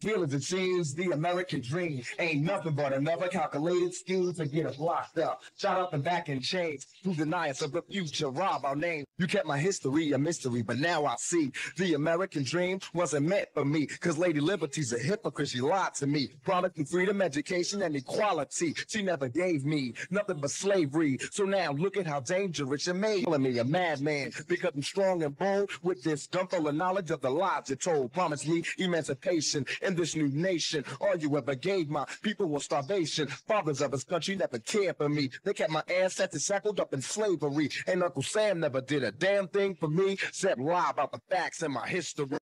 Feelings it seems the American dream ain't nothing but another calculated scheme to get us locked up, shot up and back in chains. Who deny us of the future? Rob our name. You kept my history a mystery, but now I see the American dream wasn't meant for me. Cause Lady Liberty's a hypocrite. She lied to me. Promised me freedom, education, and equality. She never gave me nothing but slavery. So now look at how dangerous you made Calling me a madman because I'm strong and bold with this gun full of knowledge of the lies you told. Promise me emancipation in this new nation. All you ever gave my people was starvation. Fathers of this country never cared for me. They kept my ancestors shackled up in slavery. And Uncle Sam never did a damn thing for me except lie about the facts in my history.